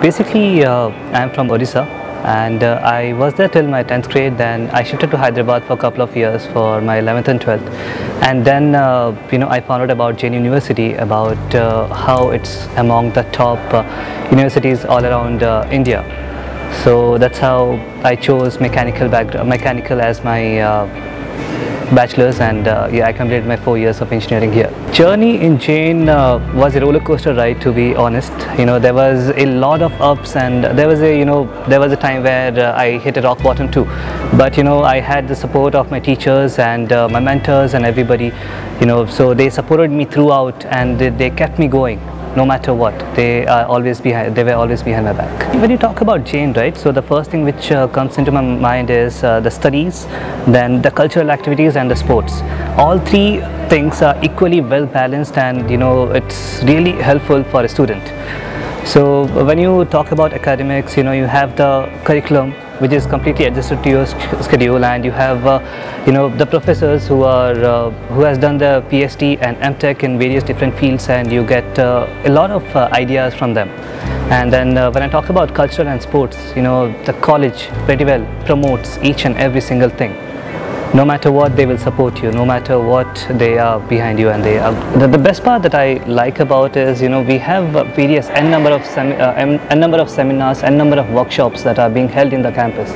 Basically, uh, I'm from Odisha and uh, I was there till my 10th grade. Then I shifted to Hyderabad for a couple of years for my 11th and 12th. And then, uh, you know, I found out about Jain University, about uh, how it's among the top uh, universities all around uh, India. So that's how I chose mechanical background, mechanical as my bachelor's and uh, yeah, I completed my four years of engineering here. Journey in Jain uh, was a roller coaster ride to be honest. You know, there was a lot of ups and there was a, you know, there was a time where uh, I hit a rock bottom too. But you know, I had the support of my teachers and uh, my mentors and everybody, you know, so they supported me throughout and they, they kept me going no matter what they are always behind they were always behind my back. When you talk about Jain, right so the first thing which uh, comes into my mind is uh, the studies then the cultural activities and the sports. All three things are equally well balanced and you know it's really helpful for a student. So when you talk about academics you know you have the curriculum which is completely adjusted to your schedule and you have uh, you know the professors who are uh, who has done the PhD and MTech in various different fields and you get uh, a lot of uh, ideas from them. And then uh, when I talk about culture and sports you know the college pretty well promotes each and every single thing no matter what they will support you. No matter what they are behind you and they are the, the best part that i like about is you know we have various n number of sem- uh, n number of seminars n number of workshops that are being held in the campus.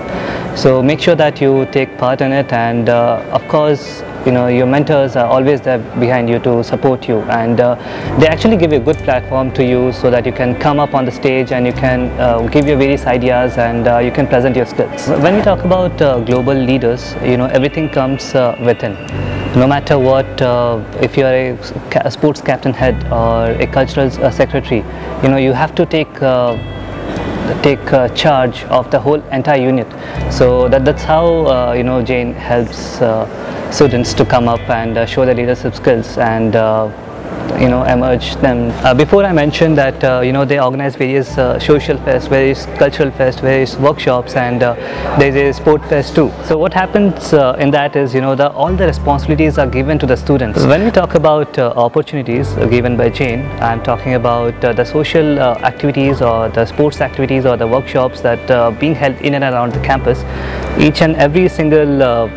So make sure that you take part in it and uh, of course you know your mentors are always there behind you to support you. And uh, they actually give you a good platform to use so that you can come up on the stage and you can uh, give your various ideas and uh, you can present your skills. When we talk about uh, global leaders you know everything comes uh, within. No matter what uh, if you are a, a sports captain head or a cultural uh, secretary you know you have to take uh, take uh, charge of the whole entire unit. So that, that's how uh, you know Jain helps uh, students to come up and uh, show their leadership skills and uh, you know emerge them. Uh, before I mentioned that uh, you know they organize various uh, social fest, various cultural fest, various workshops, and uh, there's a sport fest too. So what happens uh, in that is you know the all the responsibilities are given to the students. When we talk about uh, opportunities given by Jain, I'm talking about the social activities or the sports activities or the workshops that uh, being held in and around the campus. Each and every single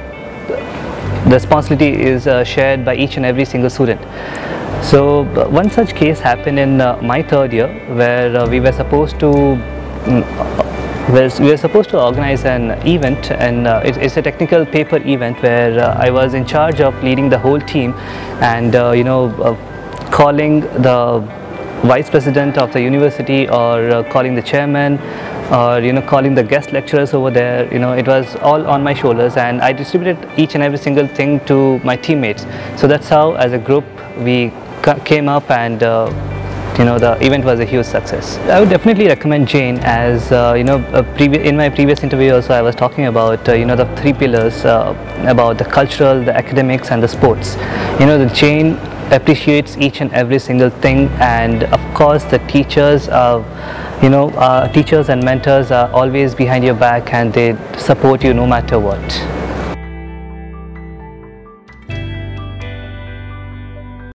the responsibility is shared by each and every single student. So one such case happened in uh, my third year where uh, we were supposed to mm, uh, we were supposed to organize an event and uh, it, it's a technical paper event where uh, I was in charge of leading the whole team and uh, you know calling the vice president of the university or calling the chairman or you know calling the guest lecturers over there. You know it was all on my shoulders and i distributed each and every single thing to my teammates. So that's how as a group we came up and uh, you know the event was a huge success. I would definitely recommend Jain as uh, you know in my previous interview also i was talking about uh, you know the three pillars uh, about the cultural the academics and the sports. You know the Jain appreciates each and every single thing and of course the teachers are you know uh, teachers and mentors are always behind your back and they support you no matter what